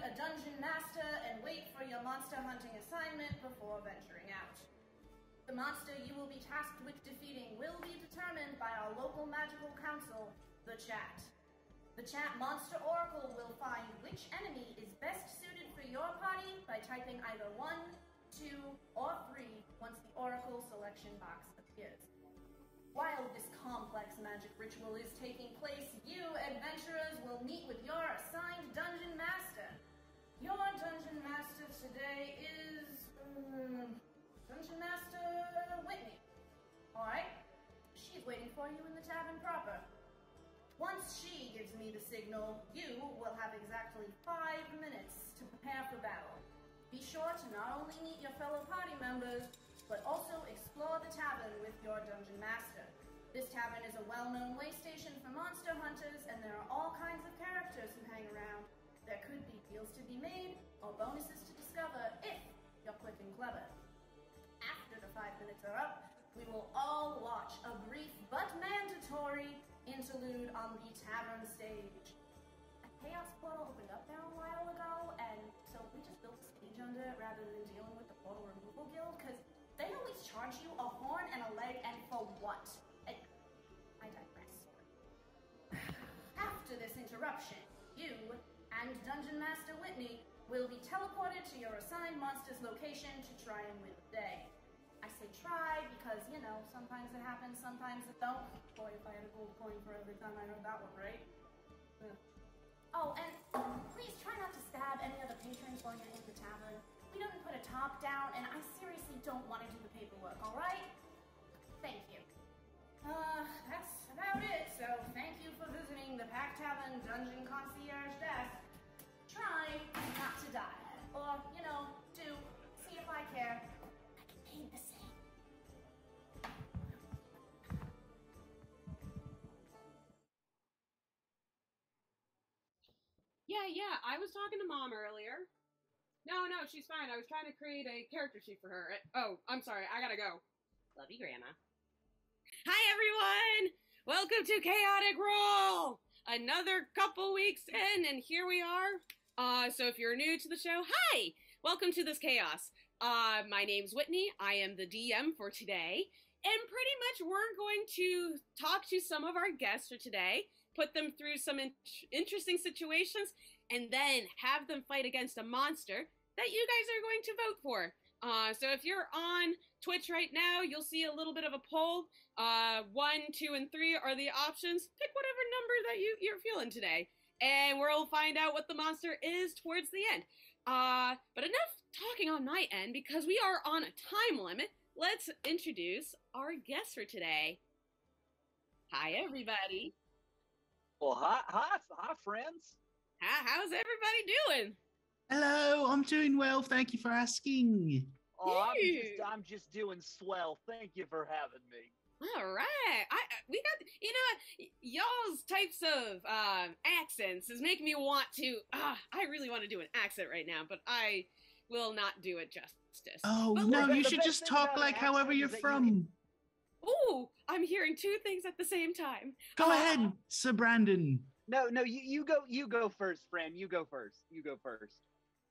a dungeon master and wait for your monster hunting assignment before venturing out. The monster you will be tasked with defeating will be determined by our local magical council, the Chat. The Chat Monster Oracle will find which enemy is best suited for your party by typing either 1, 2, or 3 once the Oracle selection box appears. While this complex magic ritual is taking place, you adventurers will meet with your assigned dungeon master. Your dungeon master today is. Um, dungeon Master Whitney. Alright? She's waiting for you in the tavern proper. Once she gives me the signal, you will have exactly five minutes to prepare for battle. Be sure to not only meet your fellow party members, but also explore the tavern with your dungeon master. This tavern is a well-known way station for monster hunters, and there are all kinds of characters who hang around. There could be deals to be made, or bonuses to discover if you're quick and clever. After the five minutes are up, we will all watch a brief but mandatory interlude on the tavern stage. A chaos portal opened up there a while ago, and so we just built a stage under it rather than dealing with the portal removal guild, because they always charge you a horn and a leg, and for what? I, I digress. After this interruption, and Dungeon Master Whitney will be teleported to your assigned monster's location to try and win the day. I say try because, you know, sometimes it happens, sometimes it don't. Boy, if I had a gold coin for every time I heard that one, right? Oh, and please try not to stab any other patrons while you're in the tavern. We didn't put a top down, and I seriously don't want to do the paperwork, alright? Thank you. Uh, that's about it, so thank you for visiting the Pack Tavern Dungeon Concierge Desk. Yeah, yeah, I was talking to mom earlier. No, no, she's fine. I was trying to create a character sheet for her. Oh, I'm sorry. I gotta go. Love you, Grandma. Hi, everyone! Welcome to Chaotic Roll! Another couple weeks in, and here we are. Uh, so if you're new to the show, hi! Welcome to this chaos. Uh, my name's Whitney. I am the DM for today. And pretty much we're going to talk to some of our guests for today, put them through some in- interesting situations, and then have them fight against a monster that you guys are going to vote for. Uh, so if you're on Twitch right now, you'll see a little bit of a poll. Uh, one, two, and three are the options. Pick whatever number that you, you're feeling today. And we'll find out what the monster is towards the end. Uh, but enough talking on my end because we are on a time limit. Let's introduce our guest for today. Hi, everybody. Well, hi, hi, hi, friends. Hi, how's everybody doing? Hello, I'm doing well. Thank you for asking. Oh, I'm just, I'm just doing swell. Thank you for having me. All right, I we got you know y'all's types of um, accents is making me want to. Uh, I really want to do an accent right now, but I will not do it justice. Oh But no, the- you should just talk like however you're is that you from. Ooh, I'm hearing two things at the same time. Go Uh, ahead, Sir Brandon. No, no, you, you go, you go first, friend. You go first. You go first.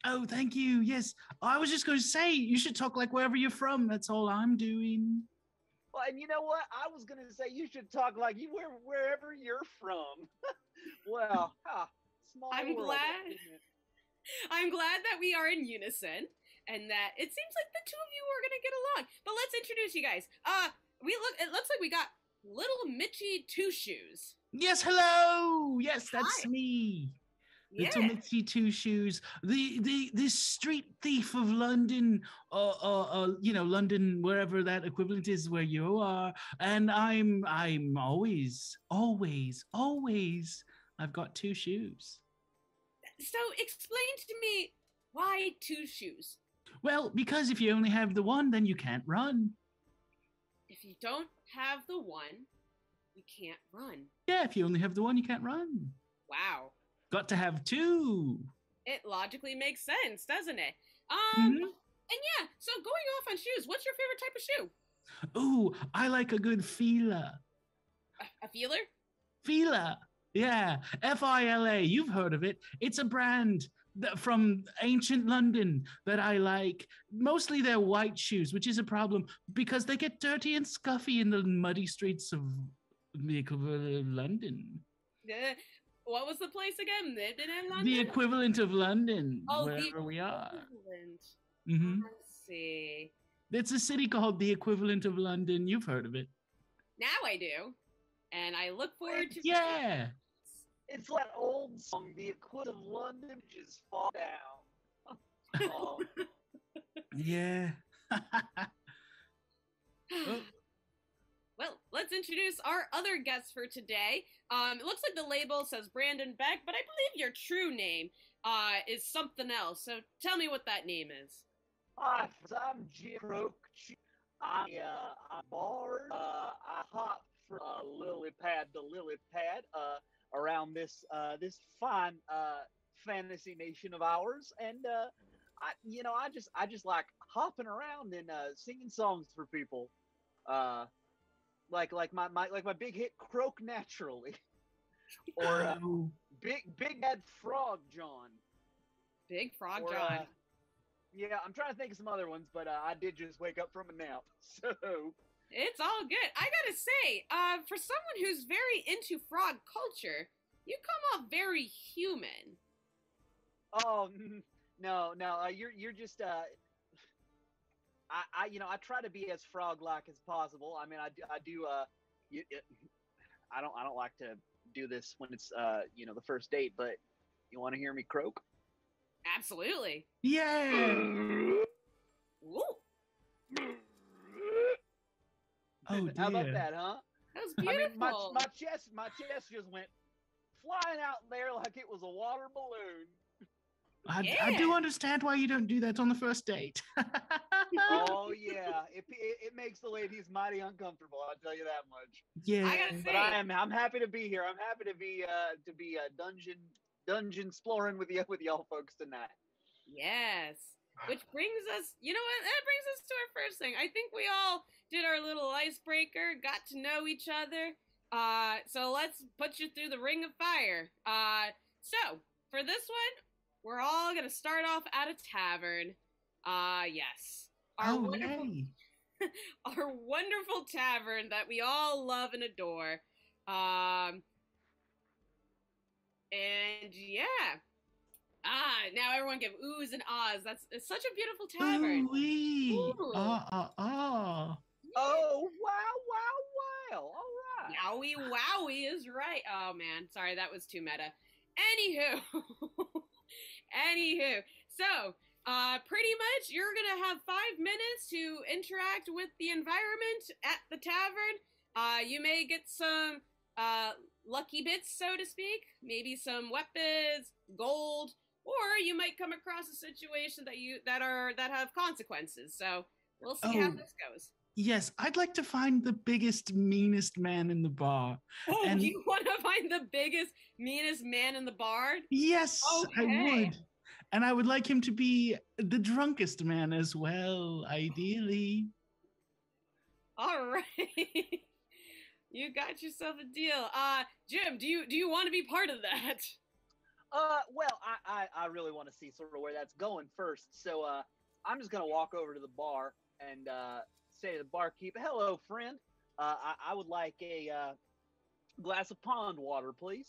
Oh, thank you. Yes, I was just going to say you should talk like wherever you're from. That's all I'm doing. Well, and you know what? I was gonna say you should talk like you where wherever you're from. well, small I'm world, glad. I'm glad that we are in unison and that it seems like the two of you are gonna get along. But let's introduce you guys. Uh, we look. It looks like we got little Mitchy Two Shoes. Yes, hello. Yes, that's Hi. me. Yeah. Little Mitzi Two Shoes, the the this street thief of London, uh, uh, uh, you know, London, wherever that equivalent is, where you are. And I'm I'm always, always, always. I've got two shoes. So explain to me why two shoes. Well, because if you only have the one, then you can't run. If you don't have the one, you can't run. Yeah, if you only have the one, you can't run. Wow. Got to have two. It logically makes sense, doesn't it? Um, Mhm. and yeah, so going off on shoes, what's your favorite type of shoe? Ooh, I like a good feeler. A, a feeler? Fila. Yeah, F I L A. You've heard of it. It's a brand th- from ancient London that I like. Mostly they're white shoes, which is a problem because they get dirty and scuffy in the muddy streets of the equivalent of London. Uh, what was the place again? Midden in London? The equivalent of London, Oh, the wherever we are. equivalent. hmm Let's see. It's a city called the equivalent of London. You've heard of it. Now I do. And I look forward to Yeah. It's that old song, the equivalent of London just fall down. Oh, Yeah. Well, let's introduce our other guest for today. Um, it looks like the label says Brandon Beck, but I believe your true name uh, is something else. So tell me what that name is. Hi, I'm Jim Croce. I uh, I barred. Uh, I hopped from uh, lily pad to lily pad uh, around this uh, this fine uh, fantasy nation of ours, and uh, I you know I just I just like hopping around and uh, singing songs for people, uh, like like my, my like my big hit "Croak Naturally" or uh, Oh, "Big Big Bad Frog John." Big Frog Or, John. uh, yeah, I'm trying to think of some other ones, but uh, I did just wake up from a nap. So, It's all good. I gotta say, uh, for someone who's very into frog culture, you come off very human. oh no, no, uh, you're you're just uh, I, I you know I try to be as frog-like as possible. I mean, I do, I do uh, you, it, I don't I don't like to do this when it's uh you know the first date, but you want to hear me croak? Absolutely. yeah. Ooh, Oh, How about that, huh? that was I beautiful. mean, my my chest my chest just went flying out there like it was a water balloon. I, I do understand why you don't do that on the first date. oh yeah, it, it it makes the ladies mighty uncomfortable. I'll tell you that much. yeah. I But I am I'm happy to be here. I'm happy to be uh to be uh, dungeon dungeon exploring with you with y'all folks tonight. Yes. Which brings us, you know what? That brings us to our first thing. I think we all did our little icebreaker, got to know each other. Uh, so let's put you through the ring of fire. Uh, so for this one, we're all gonna start off at a tavern. Uh, yes, our oh, wonderful, yay. our wonderful tavern that we all love and adore. Um, and yeah. Ah, now everyone give oohs and ahs. That's it's such a beautiful tavern. Ooh-wee. Ooh. Ah, ah, ah. Oh wow wow wow! All right. Yowie wowie is right. Oh man, sorry, that was too meta. Anywho, anywho, so uh, pretty much you're gonna have five minutes to interact with the environment at the tavern. Uh, you may get some uh, lucky bits, so to speak, maybe some weapons, gold, or you might come across a situation that you that are that have consequences. So we'll see how Oh. this goes. Yes, I'd like to find the biggest, meanest man in the bar. Oh, And- you want to find the biggest, meanest man in the bar? Yes, I Okay. would. And I would like him to be the drunkest man as well, ideally. All right. you got yourself a deal. Uh, Jim, do you do you want to be part of that? Uh, well, I, I, I really want to see sort of where that's going first. So, uh, I'm just gonna walk over to the bar and uh, say to the barkeep, "Hello, friend. Uh, I, I would like a uh, glass of pond water, please."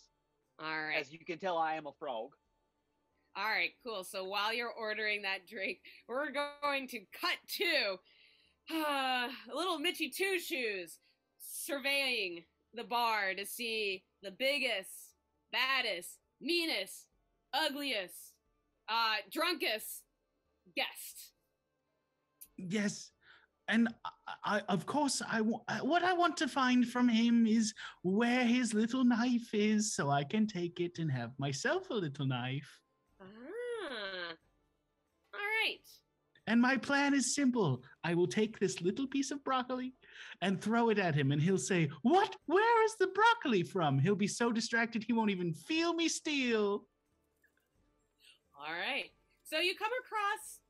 All right. As you can tell, I am a frog. All right, cool. So while you're ordering that drink, we're going to cut to uh, little Mitchy Two Shoes surveying the bar to see the biggest, baddest, meanest, ugliest, uh, drunkest guest. Yes. And I, I, of course, I what I want to find from him is where his little knife is, so I can take it and have myself a little knife. Ah. All right. And my plan is simple. I will take this little piece of broccoli and throw it at him, and he'll say, What? Where is the broccoli from? He'll be so distracted he won't even feel me steal. All right. So you come across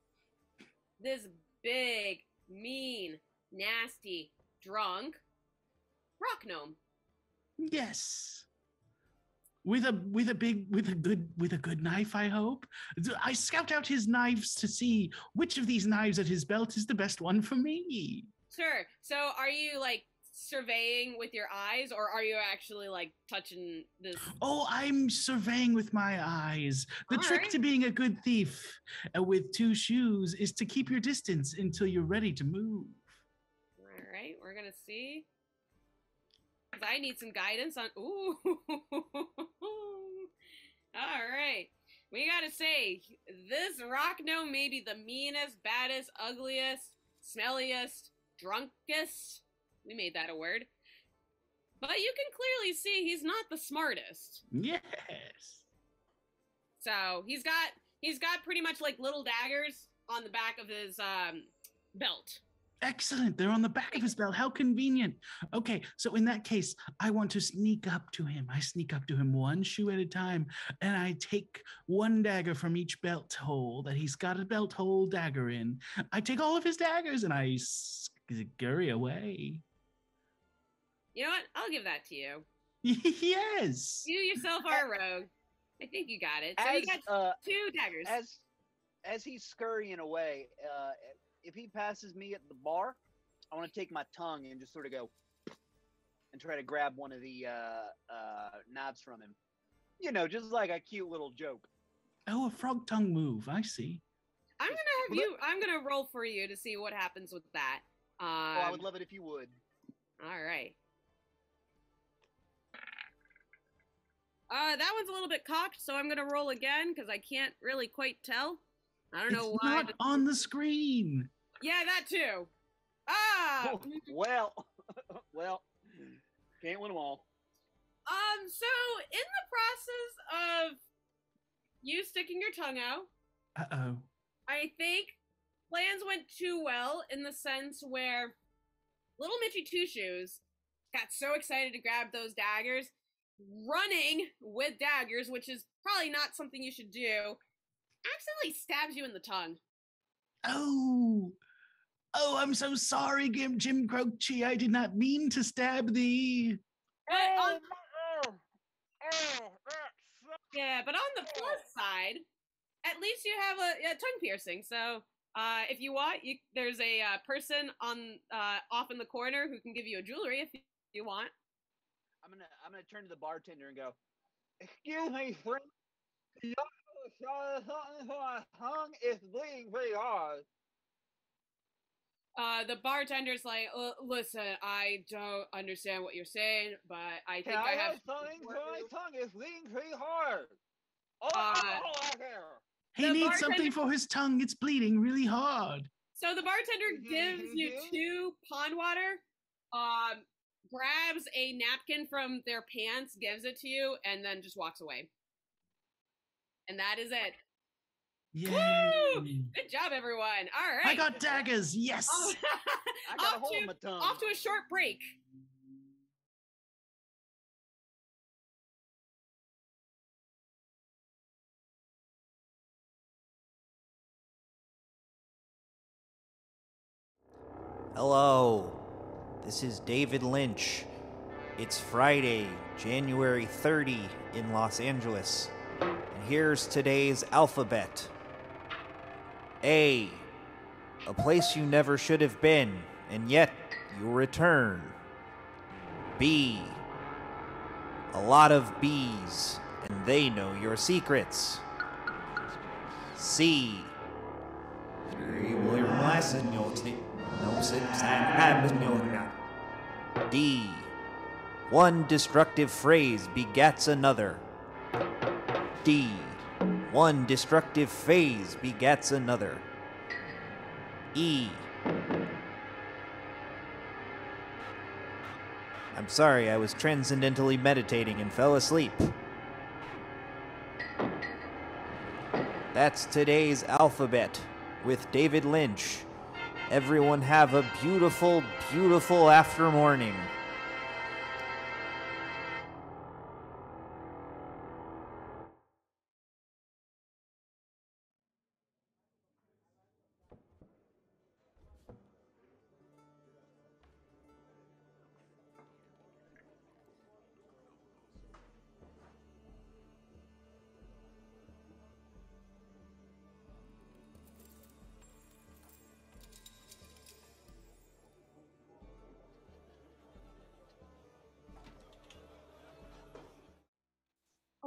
this big, mean, nasty, drunk rock gnome. Yes. with a with a big with a good with a good knife i hope I scout out his knives to see which of these knives at his belt is the best one for me Sure. So are you like surveying with your eyes or are you actually like touching this? oh i'm surveying with my eyes the All trick right. to being a good thief uh, with two shoes is to keep your distance until you're ready to move All right, we're gonna see. 'Cause I need some guidance on. Ooh. All right. We gotta say, this rock gnome may be the meanest, baddest, ugliest, smelliest, drunkest. We made that a word. But you can clearly see he's not the smartest. yes So he's got he's got pretty much like little daggers on the back of his um, belt. Excellent. They're on the back of his belt. How convenient. Okay, so in that case, I want to sneak up to him. I sneak up to him one shoe at a time, and I take one dagger from each belt hole that he's got a belt hole dagger in. I take all of his daggers and I scurry away. You know what? I'll give that to you. yes. You yourself are a rogue. I think you got it. So As you got uh, two daggers. as as he's scurrying away, uh, if he passes me at the bar, I want to take my tongue and just sort of go and try to grab one of the uh, uh, knives from him. You know, just like a cute little joke. Oh, a frog tongue move. I see. I'm gonna have you. I'm gonna roll for you to see what happens with that. Um, oh, I would love it if you would. all right. Uh, that one's a little bit cocked, so I'm gonna roll again because I can't really quite tell. I don't know It's why. not on the screen. Yeah, that too. Ah. Oh, well, well, can't win them all. Um. So in the process of you sticking your tongue out, Uh oh. I think plans went too well in the sense where little Mitchy Two Shoes got so excited to grab those daggers, running with daggers, which is probably not something you should do, accidentally stabs you in the tongue. Oh, oh, I'm so sorry, Jim, Jim Croce. I did not mean to stab thee. But on, oh, oh, yeah, but on the plus side, at least you have a, a tongue piercing. So uh, if you want, you, there's a uh, person on uh, off in the corner who can give you a jewelry if you want. I'm gonna I'm gonna turn to the bartender and go, "Excuse me, friend. Your tongue is bleeding pretty hard." Uh, the bartender's like, uh, listen, I don't understand what you're saying, but I think Can I I have. have something? for My tongue is bleeding pretty hard. Oh, Uh, oh, here. He The needs something for his tongue. It's bleeding really hard. So the bartender Mhm, gives you mhm. two pond water, um, grabs a napkin from their pants, gives it to you, and then just walks away. And that is it. Yay. Good job, everyone. All right. I got daggers. Yes. Oh, I got a off, hole in my tongue. off to a short break. Hello, this is David Lynch. It's Friday, January 30 in Los Angeles. And here's today's alphabet A. A place you never should have been, and yet you return. B. A lot of bees, and they know your secrets. C. D. One destructive phrase begats another. D. One destructive phase begats another. E. I'm sorry, I was transcendentally meditating and fell asleep. That's today's alphabet with David Lynch. Everyone have a beautiful, beautiful after morning.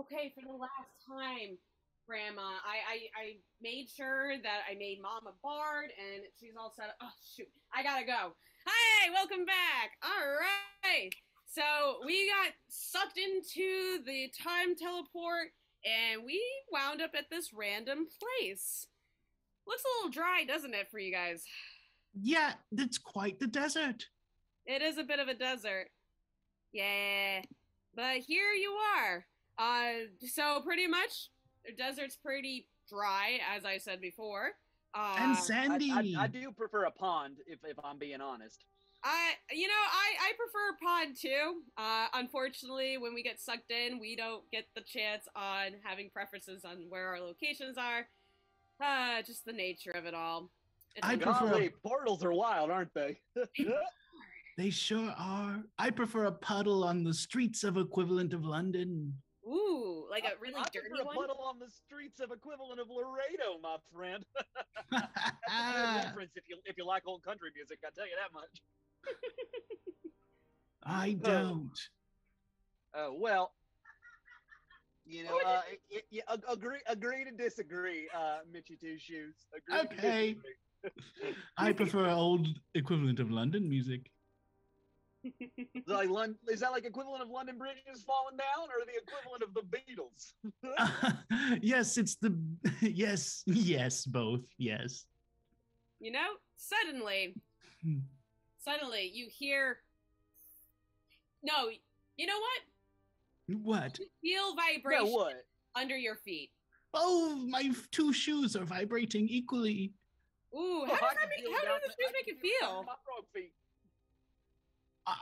Okay, for the last time, Grandma, I, I, I made sure that I made Mom a bard, and she's all set up. Oh, shoot. I gotta go. Hi, welcome back. All right. So we got sucked into the time teleport, and we wound up at this random place. Looks a little dry, doesn't it, for you guys? Yeah, it's quite the desert. It is a bit of a desert. Yeah. But here you are. Uh, so pretty much, the desert's pretty dry, as I said before. Uh, and sandy. I, I do prefer a pond, if, if I'm being honest. I, you know, I, I prefer a pond too. Uh, unfortunately, when we get sucked in, we don't get the chance on having preferences on where our locations are. Uh, just the nature of it all. It's I a- prefer- Golly, portals are wild, aren't they? They sure are. I prefer a puddle on the streets of equivalent of London. Ooh, like a really I dirty prefer a one. puddle on the streets of equivalent of Laredo, my friend. Reference if you if you like old country music, I tell you that much. I don't. Uh, well, you know, uh, y- y- ag- agree agree to disagree, uh, Mitchy Two Shoes. Agree Okay. I prefer old equivalent of London music. Like Lon- is that like equivalent of London Bridges falling down, or the equivalent of the Beatles? yes, it's the yes, yes, both. Yes. You know, suddenly, suddenly you hear. No, you know what? What? You feel no, vibration what? under your feet. Oh, my f- two shoes are vibrating equally. Ooh, Oh, how does I that can make, feel how it the my- shoes I make can you feel it down feel? My frog feet. I,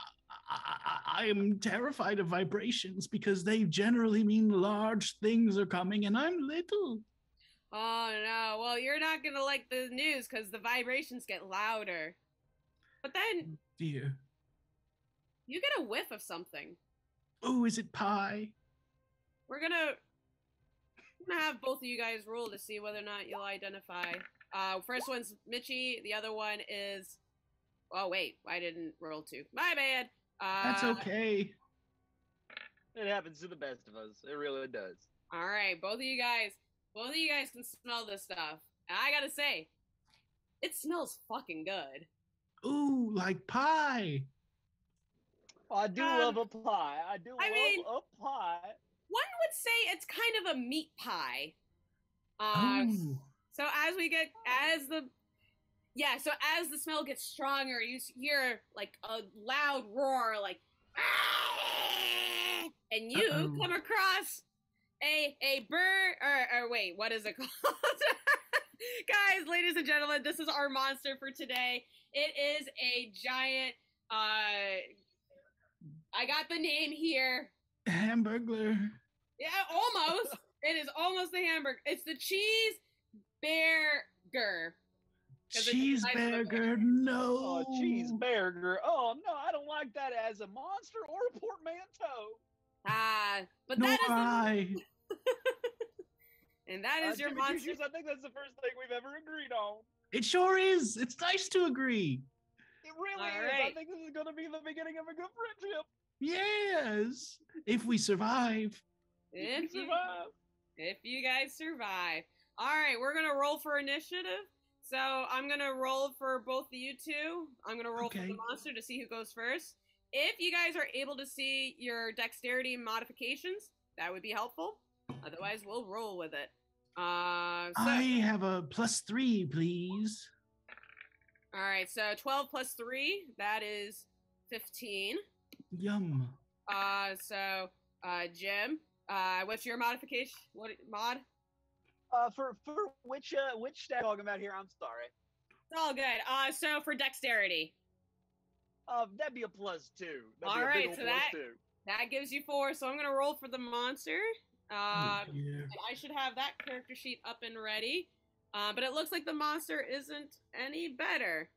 I, I am terrified of vibrations because they generally mean large things are coming, and I'm little. Oh no! Well, you're not gonna like the news because the vibrations get louder. But then Dear. you get a whiff of something. Oh, is it pie? We're gonna, we're gonna have both of you guys roll to see whether or not you'll identify. Uh, first one's Mitchy. The other one is. Oh wait, I didn't roll two. My bad. Uh, That's okay. It happens to the best of us. It really does. All right, both of you guys, both of you guys can smell this stuff. And I gotta say, it smells fucking good. Ooh, like pie. I do Um, love a pie. I do I love mean- a pie. One would say it's kind of a meat pie. Uh, Ooh. So as we get as the yeah, so as the smell gets stronger, you hear like a loud roar, like, "Ah!" and you Uh-oh. come across a a bird or, or wait, what is it called? Guys, ladies and gentlemen, this is our monster for today. It is a giant. uh I got the name here. Hamburglar. Yeah, almost. it is almost the hamburger. It's the cheese burger. Cheeseburger. No. Oh, cheeseburger. Oh no, I don't like that as a monster or a portmanteau. Ah, but Nor that is the, I. and that is Uh, your Jimmy monster. Two Shoes, I think that's the first thing we've ever agreed on. It sure is. It's nice to agree. It really All is. I think this is going to be the beginning of a good friendship. Yes. If we survive. If we If you, survive. if you guys survive. All right, we're gonna roll for initiative. So I'm gonna roll for both of you two. I'm gonna roll for the monster to see who goes first. If you guys are able to see your dexterity modifications, that would be helpful. Otherwise, we'll roll with it. Uh, so, I have a plus three, please. all right. So 12 plus three, that is 15. Yum. Uh, so uh, Jim, uh, what's your modification? What mod? Uh, for for which uh which stat talking about here? I'm sorry. It's all good. Uh, so for dexterity, Uh, that'd be a plus two. That'd All be a big right, ol' so plus that- two. that gives you four. So I'm gonna roll for the monster. Uh, dear. and I should have that character sheet up and ready. Uh, but it looks like the monster isn't any better.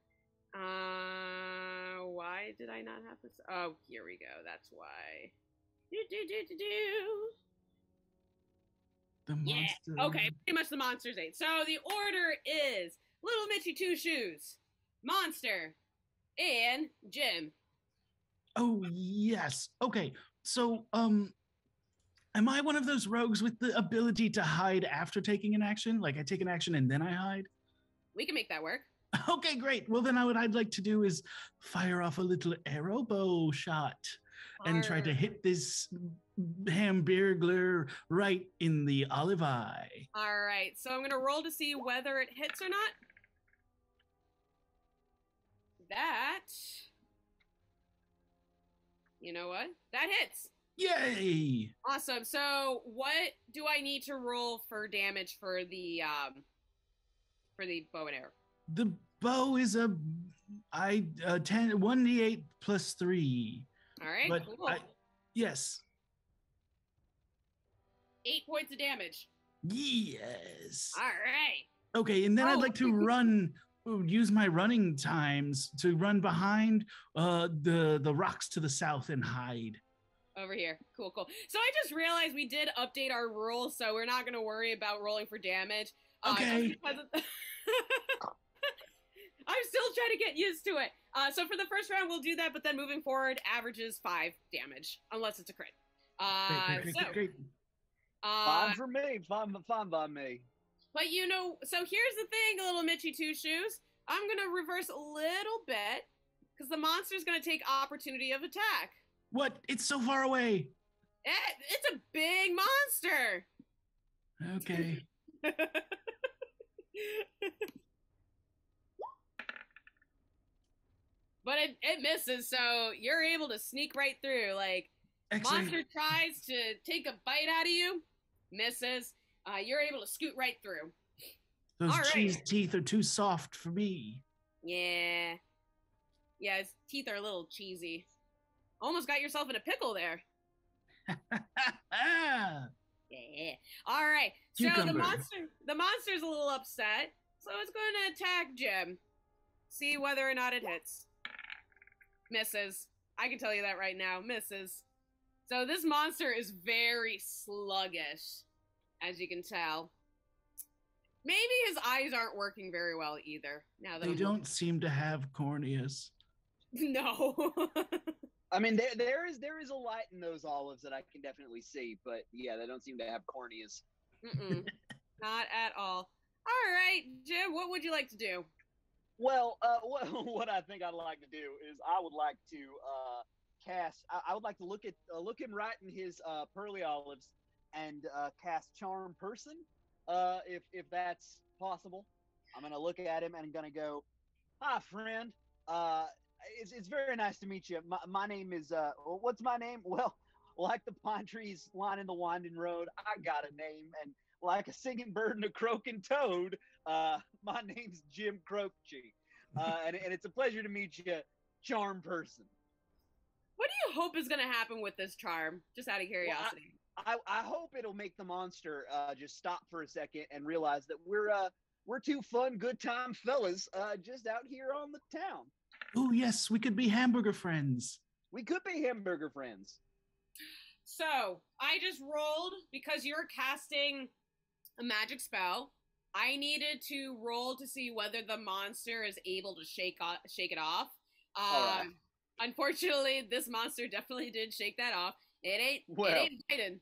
Uh, why did I not have this? Oh, here we go. That's why. Do, do, do, do, do. The Yeah. Okay, pretty much the monster's eight. So the order is Little Mitchy Two Shoes, Monster, and Jim. Oh yes. Okay. So um Am I one of those rogues with the ability to hide after taking an action? Like I take an action and then I hide? We can make that work. Okay, great. Well, then I, what I'd like to do is fire off a little arrow bow shot and try to hit this hamburglar right in the olive eye. All right, so I'm gonna roll to see whether it hits or not. That. You know what? That hits. Yay! Awesome. So, what do I need to roll for damage for the um for the bow and arrow? The bow is a I uh, 10 1d8 plus 3. All right, but cool. I yes. Eight points of damage. Yes. All right. Okay, and then I'd Oh. like to run use my running times to run behind uh the the rocks to the south and hide. Over here. Cool, cool. So I just realized we did update our rules, so we're not going to worry about rolling for damage. uh, Okay. of- I'm still trying to get used to it. Uh, so for the first round, we'll do that, but then moving forward, averages five damage, unless it's a crit. Uh, Great, great, so, great, great. Uh, Fine for me. Fine, fine by me. but you know, so here's the thing, little Mitchy Two Shoes. I'm going to reverse a little bit because the monster's going to take opportunity of attack. What? It's so far away. Eh, it's a big monster. Okay. but it, it misses, so you're able to sneak right through. Like Excellent. monster tries to take a bite out of you, misses. Uh, you're able to scoot right through. Those all right. cheese teeth are too soft for me. Yeah, yeah, his teeth are a little cheesy. Almost got yourself in a pickle there. Yeah. All right. So the monster, the monster's a little upset, so it's going to attack Jim. See whether or not it hits. Misses. I can tell you that right now. Misses. So this monster is very sluggish, as you can tell. Maybe his eyes aren't working very well either. Now that they I'm don't seem to have corneas. No. I mean, there there is there is a light in those olives that I can definitely see, but yeah, they don't seem to have corneas. Mm-mm. Not at all. All right, Jim. What would you like to do? Well, uh, what what I think I'd like to do is I would like to uh, cast. I, I would like to look at uh, look him right in his uh, pearly olives and uh, cast charm person, uh, if if that's possible. I'm gonna look at him and I'm gonna go, "Hi, friend. Uh, it's it's very nice to meet you. My my name is uh, what's my name? Well, like the pine trees lining the winding road, I got a name, and like a singing bird and a croaking toad, uh, my name's Jim Croce. Uh, and, and it's a pleasure to meet you, charm person. What do you hope is going to happen with this charm? Just out of curiosity. I, I hope it'll make the monster uh, just stop for a second and realize that we're uh, we're two fun, good time fellas uh, just out here on the town. Oh yes, we could be hamburger friends. We could be hamburger friends. so I just rolled because you're casting a magic spell. I needed to roll to see whether the monster is able to shake off, shake it off. Um, All right. Unfortunately, this monster definitely did shake that off. It ain't. Well. it ain't biting.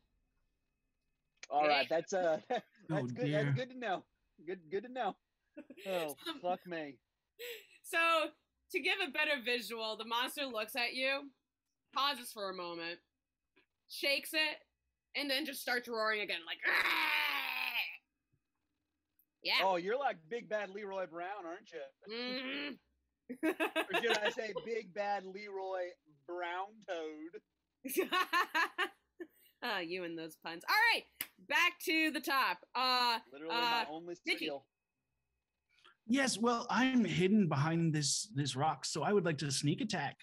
All right, that's uh, that's Oh, good. dear. That's good to know. Good, good to know. Oh, fuck me. So, to give a better visual, the monster looks at you, pauses for a moment, shakes it, and then just starts roaring again, like. "Ah!" Yeah. Oh, you're like big bad Leroy Brown, aren't you? Mhm. Or should I say big bad Leroy Brown Toad? Ah, you and those puns. All right, back to the top. Uh, Literally Uh, my only Mickey. skill. Yes, well, I'm hidden behind this this rock, so I would like to sneak attack,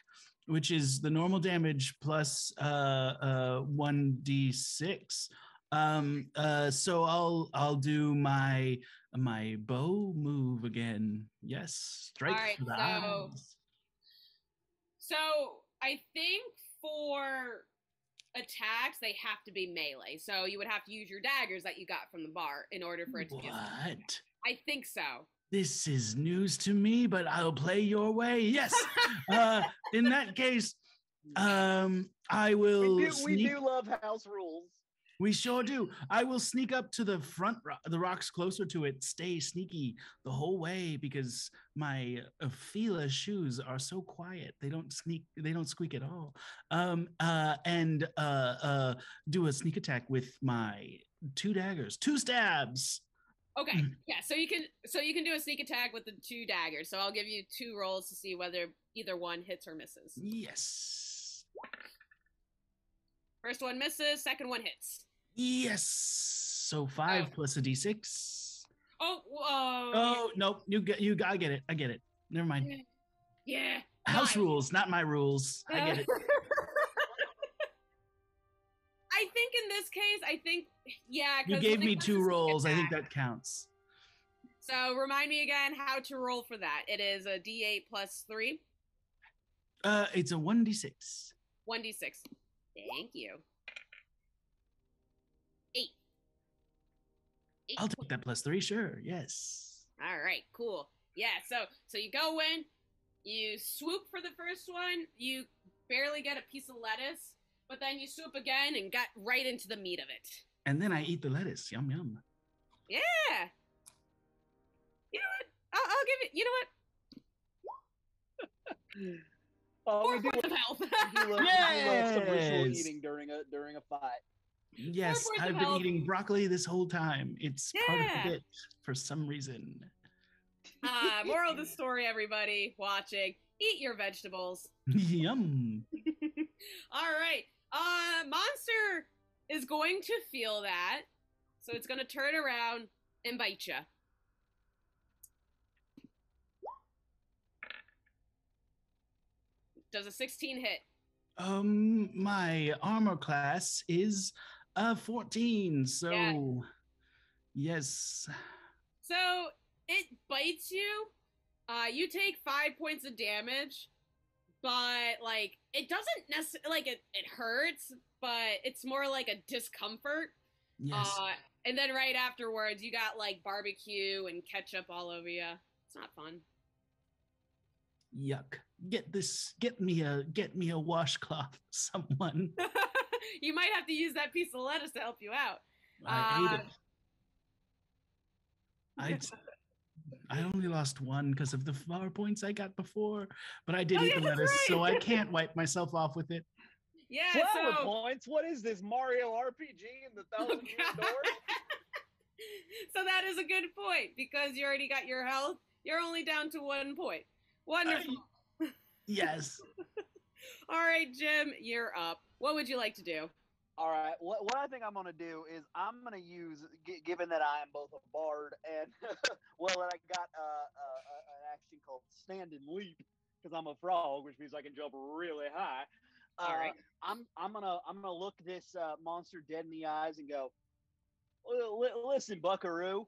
which is the normal damage plus uh uh 1d6. Um uh so I'll I'll do my my bow move again. Yes, strike Alright, for the so- eyes. so I think for attacks they have to be melee. So you would have to use your daggers that you got from the bar in order for it to be. a- What? I think so. This is news to me, but I'll play your way. Yes. uh in that case, um I will We do, we sneak do love house rules. We sure do. I will sneak up to the front, ro- the rocks closer to it, stay sneaky the whole way because my uh, Fila shoes are so quiet. They don't sneak, they don't squeak at all. Um, uh, and uh, uh, do a sneak attack with my two daggers, two stabs. Okay, Mm. yeah. So you can so you can do a sneak attack with the two daggers. So I'll give you two rolls to see whether either one hits or misses. Yes. First one misses. Second one hits. Yes. So five Oh. plus a d6. Oh, whoa. Oh, nope. You get, you, I get it. I get it. Never mind. yeah. House Nine. rules, not my rules. I get it. I think in this case, I think yeah. You gave me two rolls. I think that counts. So remind me again how to roll for that. It is a D8 plus three, Uh, it's a one d six. one D6. Thank you. Eight. Eight I'll take that plus three. Sure. Yes. All right, cool. Yeah, so so you go in, you swoop for the first one, you barely get a piece of lettuce, but then you swoop again and got right into the meat of it. And then I eat the lettuce. Yum yum. Yeah. You know what? I'll, I'll give it. You know what? Oh, Four we do, points of health. we do love, we do love some ritual eating during a during a fight. Yes, I've been health. eating broccoli this whole time. It's part of Yeah. the bit for some reason. uh, moral of the story, everybody watching: eat your vegetables. Yum. All right. Uh, monster is going to feel that, so it's going to turn around and bite you. Does a 16 hit? Um, my armor class is uh 14. So Yeah. yes. So it bites you. Uh, you take five points of damage, but like it doesn't necessarily like it. It hurts, but it's more like a discomfort. Yes. Uh, and then right afterwards, you got like barbecue and ketchup all over you. It's not fun. Yuck. Get this get me a get me a washcloth, someone. you might have to use that piece of lettuce to help you out. I Uh, ate it. I I only lost one because of the flower points I got before, but I did Oh, eat yeah, the that's lettuce, so I can't wipe myself off with it. Yeah, Flower so points. What is this Mario RPG in the Thousand Year Door? so that is a good point because you already got your health. You're only down to one point. Wonderful. Yes. All right, Jim, you're up. What would you like to do? All right. What, what I think I'm gonna do is I'm gonna use, g- given that I am both a bard and well, that I got uh, uh, uh, an action called Stand and Leap because I'm a frog, which means I can jump really high. Uh, All right. I'm I'm gonna I'm gonna look this uh, monster dead in the eyes and go, "Li- li- listen, Buckaroo.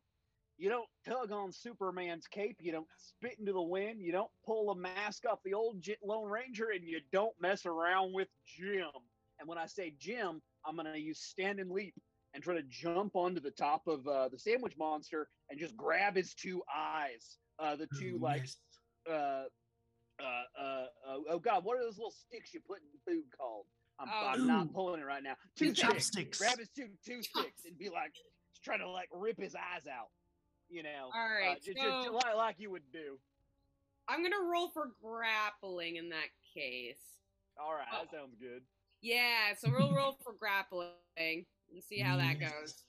You don't tug on Superman's cape. You don't spit into the wind. You don't pull a mask off the old J- Lone Ranger, and you don't mess around with Jim. And when I say Jim, I'm going to use stand and leap and try to jump onto the top of uh, the sandwich monster and just grab his two eyes. Uh, the two, like, yes. uh, uh, uh, uh, oh God, what are those little sticks you put in food called? I'm, Oh. I'm not pulling it right now. Two Toothpicks. chopsticks. Grab his two toothpicks and be like, try to like rip his eyes out. You know, All uh, right, just, so- just like, like you would do. I'm gonna roll for grappling in that case. All right, Oh. that sounds good. Yeah, so we'll roll for grappling and see how that goes.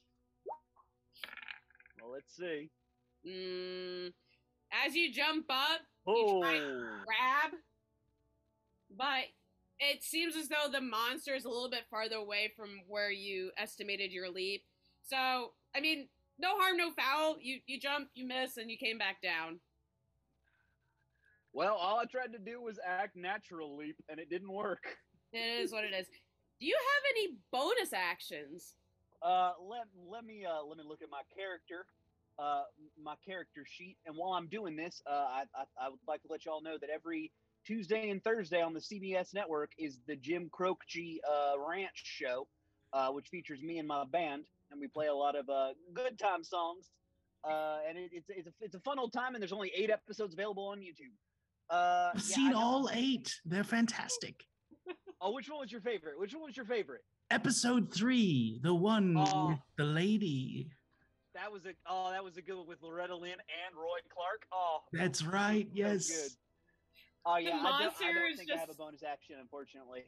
Well, let's see. Mm, as you jump up, Oh, try- to grab, but it seems as though the monster is a little bit farther away from where you estimated your leap. So, I mean, no harm, no foul. You you jump, you miss, and you came back down. well, all I tried to do was act natural leap, and it didn't work. It is what it is. Do you have any bonus actions? Uh, let let me uh let me look at my character, uh, my character sheet, and while I'm doing this, uh, I, I I would like to let y'all know that every Tuesday and Thursday on the CBS network is the Jim Croce uh, Ranch Show, uh, which features me and my band, and we play a lot of uh, good time songs. Uh, and it, it's it's a, it's a fun old time, and there's only eight episodes available on YouTube. Uh, I've yeah, seen all eight. They're fantastic. Oh, which one was your favorite? Which one was your favorite? Episode three, the one Oh. with the lady. That was a oh, that was a good one with Loretta Lynn and Roy Clark. Oh, That's right. so Yes. good. Oh yeah, I don't, I monster don't is think I have a bonus action, unfortunately.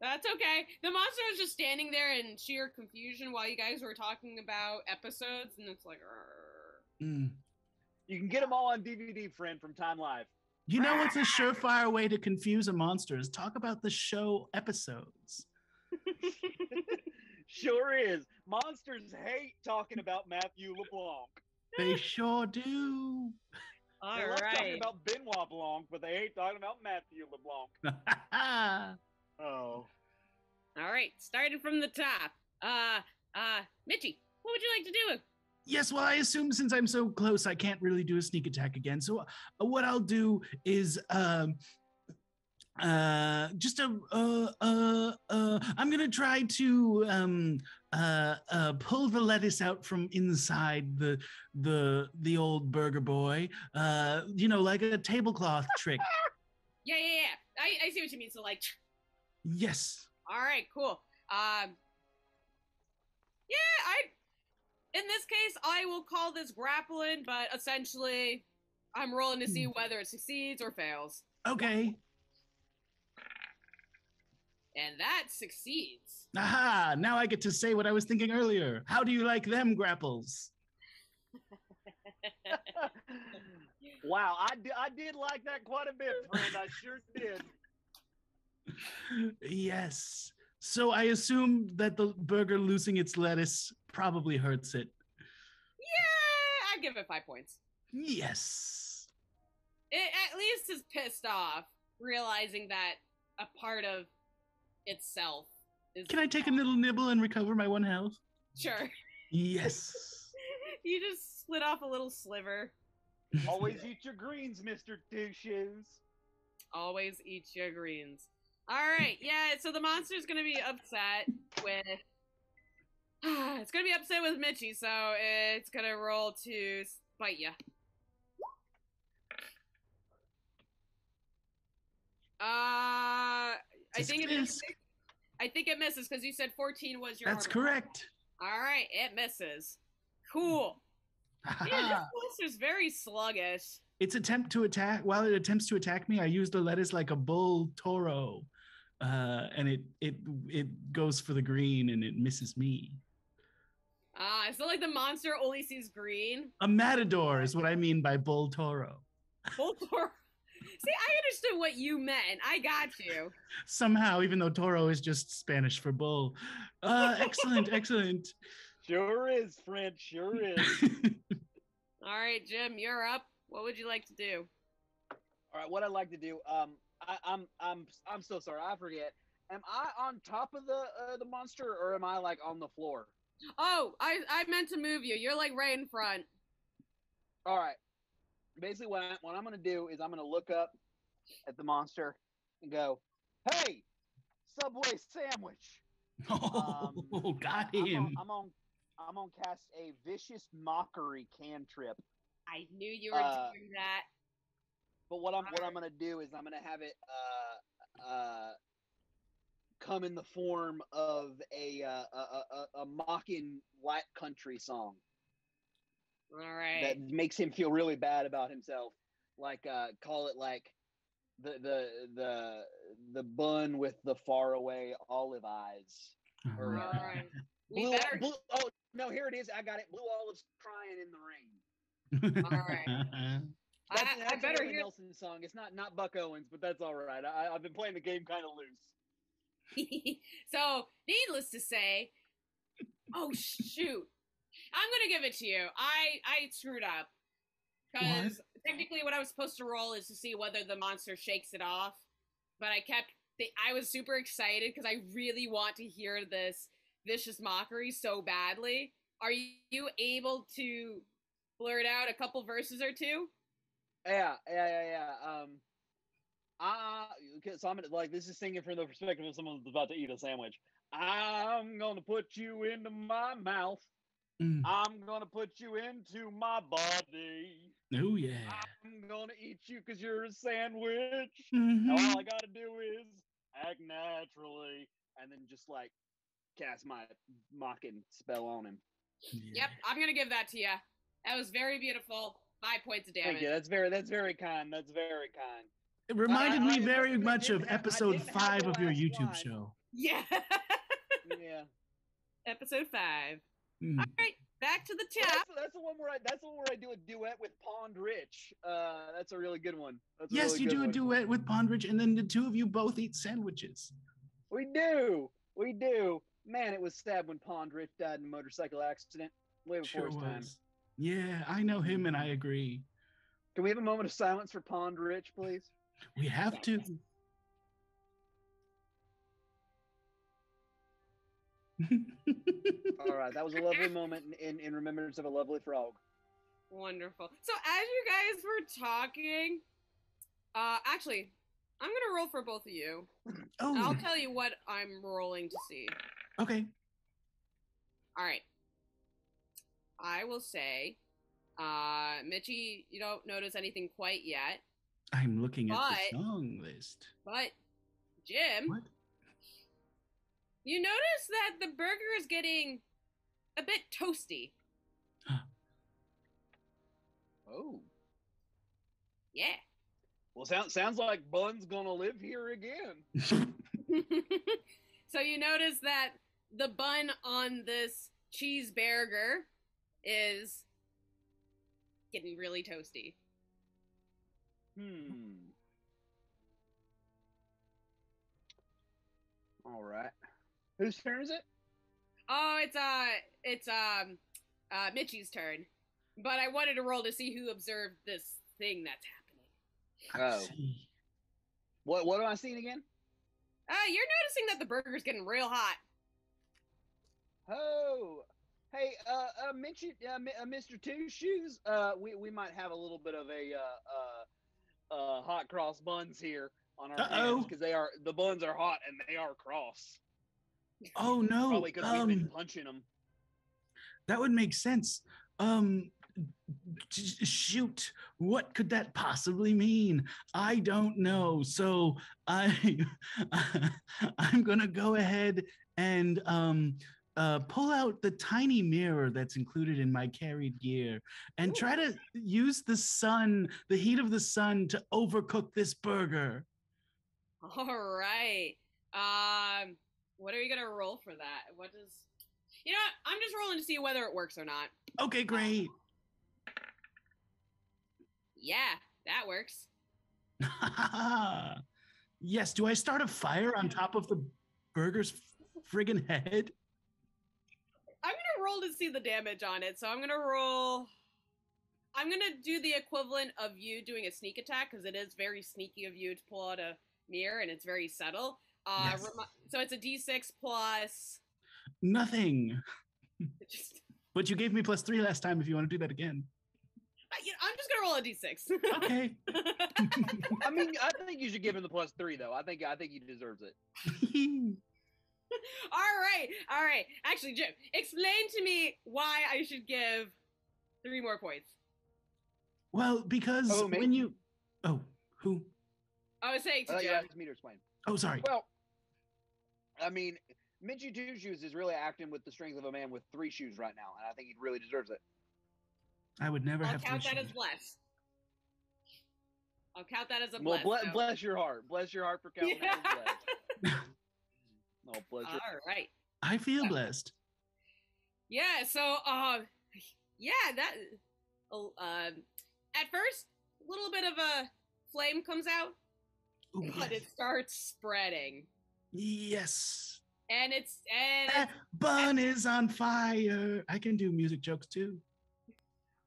That's okay. The monster was just standing there in sheer confusion while you guys were talking about episodes, and it's like, Mm. You can get them all on DVD, friend, from Time Life. You know what's a surefire way to confuse a monster is talk about the show episodes. Sure is. Monsters hate talking about Matthew LeBlanc. They sure do. all they love talking about Benoit Blanc, but they hate talking about Matthew LeBlanc. Oh. All right, starting from the top. Uh, uh, Mitchy, what would you like to do? yes, well, I assume since I'm so close, I can't really do a sneak attack again. So, uh, what I'll do is um, uh, just a uh, uh, uh, I'm gonna try to um, uh, uh, pull the lettuce out from inside the the the old burger boy. Uh, you know, like a tablecloth trick. Yeah, yeah, yeah. I, I see what you mean. So, like, Yes. all right, cool. Um, yeah, I. In this case, I will call this grappling, but essentially, I'm rolling to see Hmm. whether it succeeds or fails, Okay. and that succeeds. Aha! Now I get to say what I was thinking earlier. How do you like them grapples? wow, I did, I did like that quite a bit, friend. I sure did. Yes. So I assume that the burger losing its lettuce probably hurts it. Yeah, I give it five points. Yes. It at least is pissed off, realizing that a part of itself is. Can I take a little nibble and recover my one health? Sure. Yes. you just split off a little sliver. Always eat your greens, Mr. Two Shoes. Always eat your greens. All right, yeah. So the monster's gonna be upset with. it's gonna be upset with Mitchy, so it's gonna roll to spite you. Uh, I think it misses. I think it misses because you said 14 was your. That's correct. All right, it misses. Cool. Yeah, this monster's very sluggish. its attempt to attack while it attempts to attack me, I use the lettuce like a bull toro. Uh, and it it it goes for the green and it misses me. Ah, I feel like the monster only sees green. A matador is what I mean by bull toro. Bull Toro. See, I understood what you meant. I got you. Somehow, even though toro is just Spanish for bull. Uh, excellent, excellent. Sure is, friend. Sure is. All right, Jim, you're up. What would you like to do? All right, what I'd like to do, um, I, I'm, I'm, I'm so sorry, I forget. Am I on top of the uh, the monster, or am I like on the floor? Oh, I I meant to move you. You're like right in front. All right. Basically, what, I, what I'm gonna do is I'm gonna look up at the monster and go, "Hey, Subway sandwich." Oh, got I'm him. on, I'm on, I'm on cast a vicious mockery cantrip. I knew you were Uh, doing that. But what I'm what I'm gonna do is I'm gonna have it uh uh come in the form of a uh, a, a, a- a mocking white country song All right. that makes him feel really bad about himself. Like uh call it like the the the the bun with the faraway olive eyes. or, All uh, right. We Blue, better. blue, oh no, here it is. I got it. Blue olives crying in the rain. All right. That's, I, that's I a better hear. Nelson song. It's not not Buck Owens, but that's all right. I, I've been playing the game kind of loose. so, needless to say, oh shoot, I'm gonna give it to you. I I screwed up because technically, what I was supposed to roll is to see whether the monster shakes it off, but I kept. The, I was super excited because I really want to hear this vicious mockery so badly. Are you able to blurt out a couple verses or two? Yeah, yeah, yeah, yeah. Um, okay, so I'm gonna like this is singing from the perspective of someone who's about to eat a sandwich. I'm gonna put you into my mouth. Mm. I'm gonna put you into my body. Oh yeah. I'm gonna eat you because you're a sandwich. Mhm. All I gotta do is act naturally, and then just like cast my mocking spell on him. Yep, I'm gonna give that to you. That was very beautiful. Five points of damage. Thank you. That's very that's very kind. That's very kind. It reminded I- I- me I very didn't much of episode five of your YouTube line. show. Yeah. Yeah. Episode five. Mm. All right, back to the Well, top. that's, that's the one where I that's the one where I do a duet with Pond Rich. Uh, that's a really good one. That's Yes, really you good do a one. duet with Pond Rich, and then the two of you both eat sandwiches. We do. We do. Man, it was sad when Pond Rich died in a motorcycle accident way before Sure his time. was. Yeah, I know him, and I agree. Can we have a moment of silence for Pond Rich, please? We have to. All right, that was a lovely moment in, in, in remembrance of a lovely frog. Wonderful. So as you guys were talking, uh, actually, I'm gonna roll for both of you. Oh. I'll tell you what I'm rolling to see. okay. All right. I will say, uh, Mitchie, you don't notice anything quite yet, I'm looking at the song list. but Jim, What? you notice that the burger is getting a bit toasty. Oh. Yeah. Well, sounds sounds like Bun's gonna live here again. so you notice that the bun on this cheeseburger is getting really toasty. Hmm. All right. Whose turn is it? Oh, it's uh it's um uh Mitchie's turn. But I wanted to roll to see who observed this thing that's happening. Oh. What what am I seeing again? Uh you're noticing that the burger's getting real hot. Oh, hey, uh, uh, Mitch, uh, uh, Mr. Two Shoes, uh, we, we might have a little bit of a, uh, uh, uh, hot cross buns here on our hands because they are, the buns are hot and they are cross. Oh no. Probably because we've been Um, punching them. that would make sense. Um, shoot, what could that possibly mean? I don't know. So I, I'm gonna go ahead and um, uh, pull out the tiny mirror that's included in my carried gear and try to use the sun, the heat of the sun, to overcook this burger. All right. Um what are you going to roll for that? What does You know what? I'm just rolling to see whether it works or not. Okay, great. Yeah, that works. yes. Do I start a fire on top of the burger's friggin' head? I'm gonna roll to see the damage on it. So I'm gonna roll. I'm gonna do the equivalent of you doing a sneak attack because it is very sneaky of you to pull out a mirror and it's very subtle. Uh, Yes. remi- so it's a D6 plus. Nothing. Just, But you gave me plus three last time if you want to do that again. I- you know, I'm just gonna roll a D6. Okay. I mean, I think you should give him the plus three though. I think, I think he deserves it. all right, all right. Actually, Jim, explain to me why I should give three more points. well, because Oh, when you. Oh, who? I was saying to Uh, you Jim. asked me to explain. Oh, sorry. Well, I mean, Minji Two Shoes is really acting with the strength of a man with three shoes right now, and I think he really deserves it. I would never I'll have count three that as shoes. bless. I'll count that as a Well, bless. ble- so- bless your heart. Bless your heart for counting Yeah. that as blessed. Oh, bless your All right. I feel Yeah. blessed. Yeah. So, um, yeah, that. oh, Um, at first, a little bit of a flame comes out, Ooh, but it starts spreading, yes. and it's and That bun is on fire. I can do music jokes too.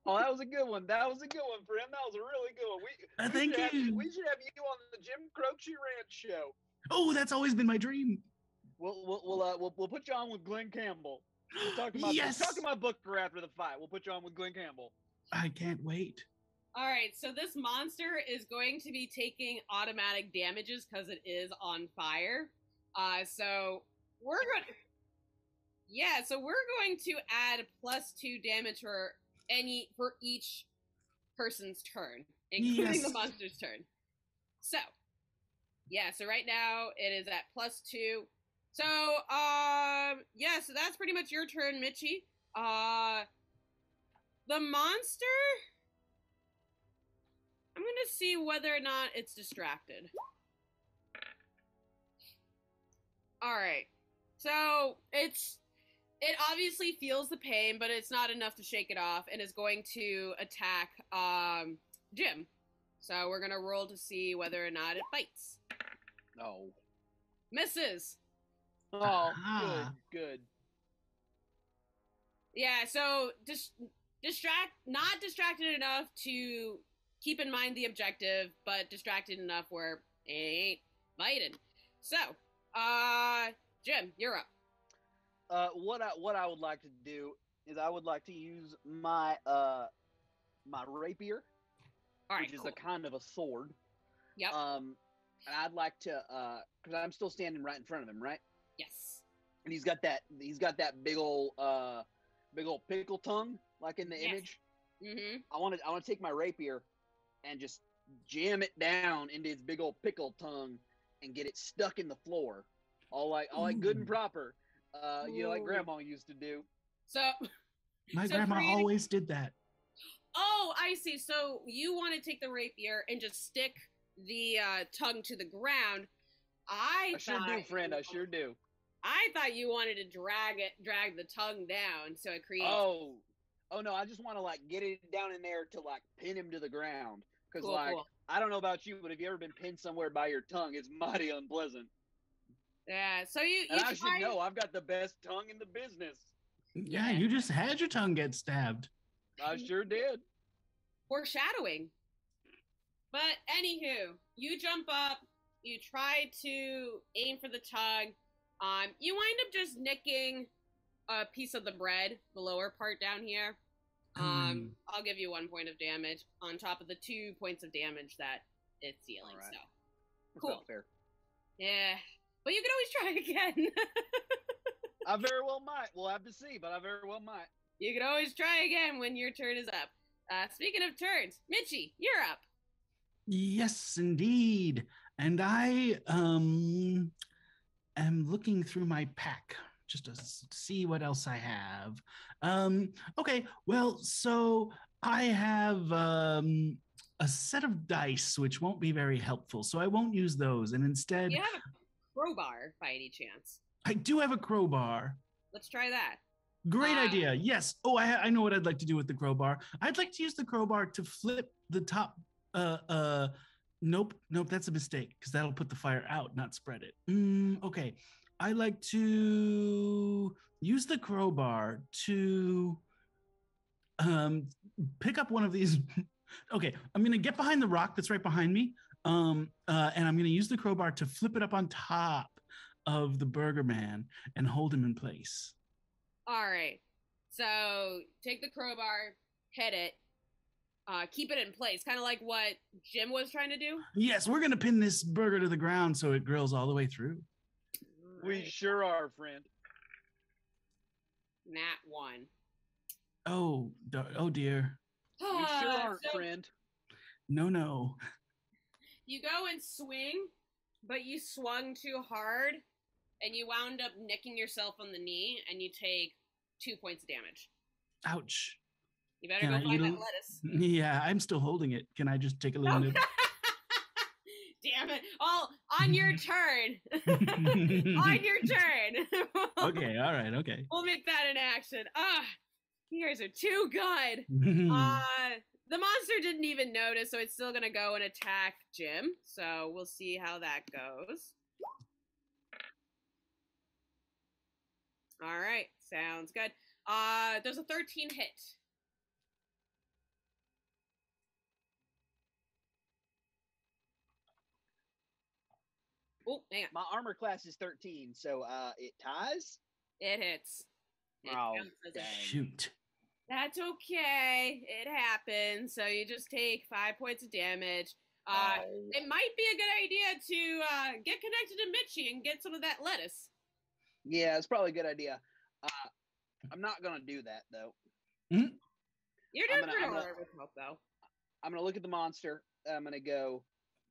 Oh, that was a good one. That was a good one for him. That was a really good one. We, Uh, we thank should have you. we should have you on the Jim Croce Ranch show. Oh, that's always been my dream. We'll we'll we'll, uh, we'll, we'll put you on with Glen Campbell. We'll talk about yes. we'll talk about Booker after the fight. We'll put you on with Glen Campbell. I can't wait. all right. So this monster is going to be taking automatic damages because it is on fire. Uh, so we're going. to Yeah, so we're going to add plus two damage for any for each person's turn, including the monster's turn. So Yeah, so right now it is at plus two. So, um, yeah, so that's pretty much your turn, Mitchie. Uh, the monster. I'm gonna see whether or not it's distracted. All right. So it's it obviously feels the pain, but it's not enough to shake it off, and is going to attack um Jim. So we're gonna roll to see whether or not it bites. No. Misses. Oh, Ah. good, good. Yeah, so dis- distract not distracted enough to keep in mind the objective, but distracted enough where it ain't biting. So, uh Jim, you're up. Uh, what I what I would like to do is I would like to use my uh my rapier, All right, which is cool. a kind of a sword. Yep. Um, and I'd like to uh, because I'm still standing right in front of him, right? Yes. And he's got that he's got that big old uh big old pickle tongue like in the Yes. image. Mm-hmm. I want to I want to take my rapier and just jam it down into his big old pickle tongue and get it stuck in the floor, all like all like good and proper. Uh, you know, like Grandma used to do. So, My So grandma creating- always did that. oh, I see. So you want to take the rapier and just stick the uh, tongue to the ground. I, I sure thought do, friend. I sure do. I thought you wanted to drag it, drag the tongue down, so it creates. Oh, oh no! I just want to like get it down in there to like pin him to the ground. Cause cool, like cool. I don't know about you, but have you ever been pinned somewhere by your tongue? It's mighty unpleasant. Yeah. So you, you And I should know. I've got the best tongue in the business. Yeah, you just had your tongue get stabbed. I sure did. foreshadowing. But anywho, you jump up, you try to aim for the tongue. Um, you wind up just nicking a piece of the bread, the lower part down here. Um, Hmm. I'll give you one point of damage on top of the two points of damage that it's dealing. Alright. So That's Cool. fair. yeah, but you can always try again. I very well might. We'll have to see, but I very well might. you can always try again when your turn is up. Uh, speaking of turns, Mitchy, you're up. Yes, indeed. And I um am looking through my pack just to see what else I have. Um okay, well, so I have um a set of dice which won't be very helpful. So I won't use those and instead you have a crowbar by any chance? I do have a crowbar. Let's try that. Great Ah. idea. Yes. Oh, I, I know what I'd like to do with the crowbar. I'd like to use the crowbar to flip the top. Uh, uh, nope, nope, that's a mistake because that'll put the fire out, not spread it. Mm, okay. I like to use the crowbar to um, pick up one of these. okay, I'm gonna get behind the rock that's right behind me, um, uh, and I'm gonna use the crowbar to flip it up on top of the Burger Man and hold him in place. All right. So take the crowbar, hit it, uh, keep it in place, kind of like what Jim was trying to do. Yes, we're gonna pin this burger to the ground so it grills all the way through. We sure are, friend. Nat one. Oh, dar- oh dear. We sure Ah, aren't, so friend. No, no. You go and swing, but you swung too hard, and you wound up nicking yourself on the knee, and you take two points of damage. Ouch. You better Can go I find that lettuce. Yeah, I'm still holding it. Can I just take a little nib? Damn it! All on your turn. on your turn. okay, all right, okay. We'll make that an action. Ah, you guys are too good. Uh, the monster didn't even notice, so it's still gonna go and attack Jim. So we'll see how that goes. All right, sounds good. Uh, there's a 13 hit. Oh, hang on. My armor class is 13, so uh, it ties. It hits. It Oh, counts as a dang. Shoot. That's okay. It happens. So you just take five points of damage. Uh, Oh. It might be a good idea to uh, get connected to Mitchie and get some of that lettuce. Yeah, it's probably a good idea. Uh, I'm not gonna do that though. Mm-hmm. You're doing pretty I'm gonna- alright with help, though. I'm gonna look at the monster. and I'm gonna go,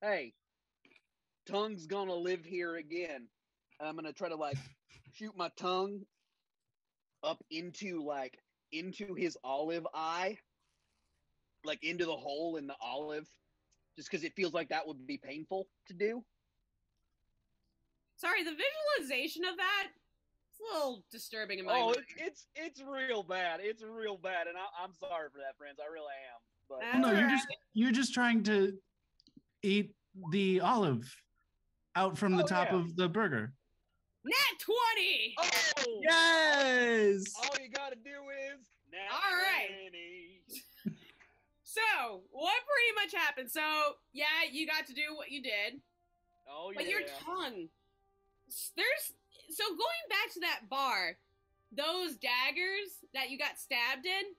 hey, tongue's gonna live here again. And I'm gonna try to like shoot my tongue up into like into his olive eye, like into the hole in the olive, just because it feels like that would be painful to do. Sorry, the visualization of that it's a little disturbing in my Oh, mind. it, it's it's real bad. It's real bad, and I, I'm sorry for that, friends. I really am. But That's no, you're alright. just you're just trying to eat the olive out from the Oh, top yeah. of the burger. Nat 20! oh, Yes. all you gotta do is now. All right. So, what pretty much happened? So, yeah, you got to do what you did, Oh but yeah. your tongue. There's. So, going back to that bar, those daggers that you got stabbed in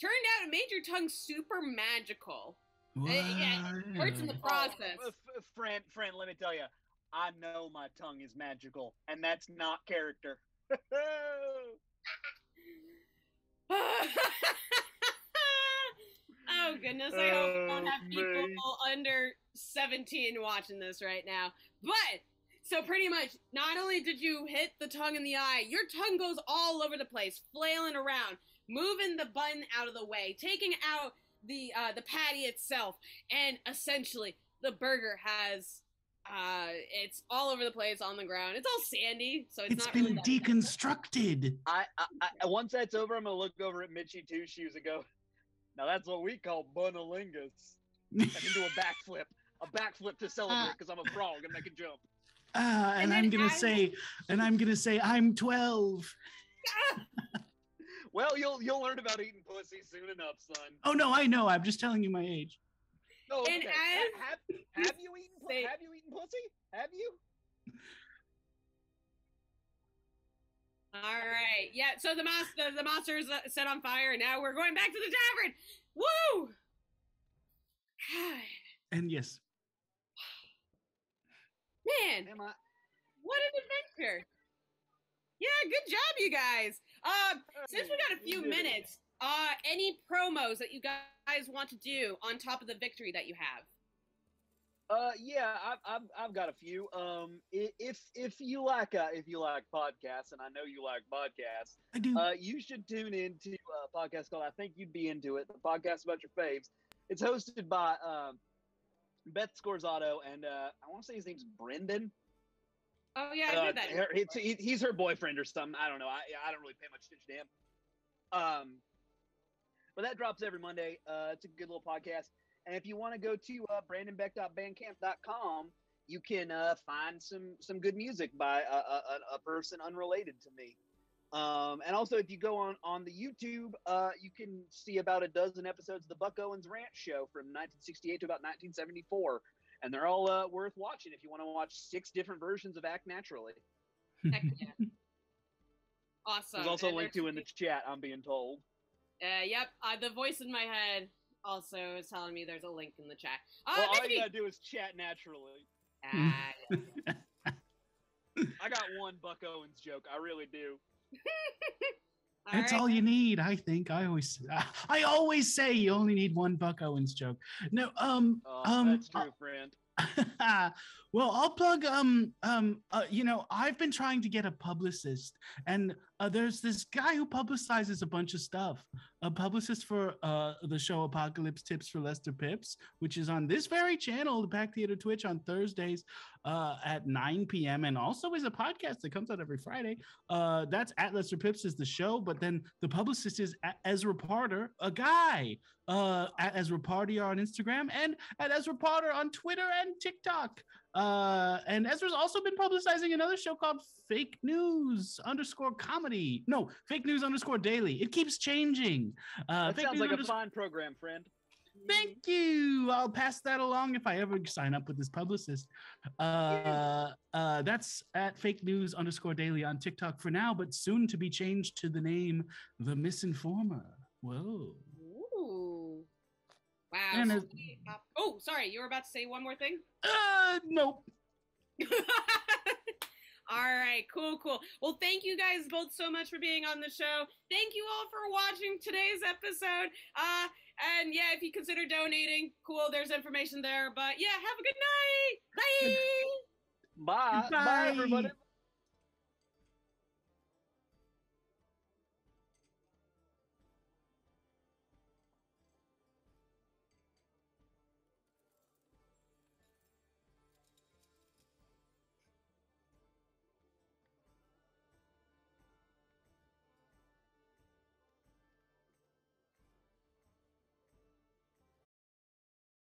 turned out it made your tongue super magical. yeah, it hurts in the process. Oh, f- f- friend, friend, let me tell you, I know my tongue is magical, and that's not character. oh goodness, I hope we don't have Oh, people man. under 17 watching this right now. But so pretty much not only did you hit the tongue in the eye, your tongue goes all over the place, flailing around, moving the bun out of the way, taking out the uh, the patty itself, and essentially the burger has uh it's all over the place on the ground. It's all sandy, so it's, It's not been really deconstructed. I, I, I once that's over, I'm gonna look over at Mitchie two shoes and go. Now that's what we call bunalingus. I can do a backflip, a backflip to celebrate because I'm a frog and I can jump. Ah, and, And I'm gonna as- say, and I'm gonna say, I'm 12. Well, you'll you'll learn about eating pussy soon enough, son. Oh no, I know. I'm just telling you my age. Oh, And okay. as- have, have you eaten pu- Say- have you eaten pussy? Have you? All right. Yeah. So the monster, the monster is uh, set on fire, and now we're going back to the tavern. Woo! And yes, Man, Am I? what an adventure! Yeah, good job, you guys. Uh, since we got a few minutes, uh, any promos that you guys want to do on top of the victory that you have? Uh, yeah, I've, I've I've got a few. Um, if if you like uh, if you like podcasts, and I know you like podcasts, I do. uh, you should tune into a podcast called I Think You'd Be Into It, the podcast about your faves. It's hosted by um, Beth Scorzato, and uh, I want to say his name's Brendan. Oh yeah, I Uh, heard that. her- he, he's her boyfriend or something. I don't know. I I don't really pay much attention to him. Um, but that drops every Monday. Uh, it's a good little podcast. And if you want to go to uh, brandonbeck.bandcamp.com, you can uh, find some some good music by a, a, a- a person unrelated to me. Um, and also, if you go on on the YouTube, uh, you can see about a dozen episodes of the Buck Owens Ranch Show from 1968 to about 1974, and they're all uh, worth watching if you want to watch six different versions of Act Naturally. Heck yeah. Awesome. There's also a link to in the chat. I'm being told. Uh, yep. Uh, the voice in my head also is telling me there's a link in the chat. Uh, Well, all you gotta do is chat naturally. Ah, I got one Buck Owens joke. I really do. That's right. all you need, I think. I always, I always say you only need one Buck Owens joke. No, um, Oh, um, that's true, friend. well, I'll plug. Um, um, uh, you know, I've been trying to get a publicist, and uh, there's this guy who publicizes a bunch of stuff. A publicist for uh the show Apocalypse Tips for Lester Pips, which is on this very channel, the Pack Theater Twitch, on Thursdays uh, at 9 p.m. and also is a podcast that comes out every Friday. Uh, that's at Lester Pips is the show, but then the publicist is Ezra Parter, a guy uh, at Ezra Party on Instagram and at Ezra Potter on Twitter and TikTok. Uh, and Ezra's also been publicizing another show called Fake News underscore comedy. No, Fake News underscore daily. It keeps changing. Uh, That sounds like a unders- fine program, friend. Thank you. I'll pass that along if I ever sign up with this publicist. Uh, uh, that's at fake news underscore daily on TikTok for now, but soon to be changed to the name The Misinformer. Whoa. Ooh. Wow. And so we- uh, oh, sorry. You were about to say one more thing? Uh, nope. all right, cool, cool. Well, thank you guys both so much for being on the show. Thank you all for watching today's episode. Uh, And yeah, if you consider donating, cool, there's information there. But yeah, have a good night. Bye. Bye. Bye, Goodbye. everybody.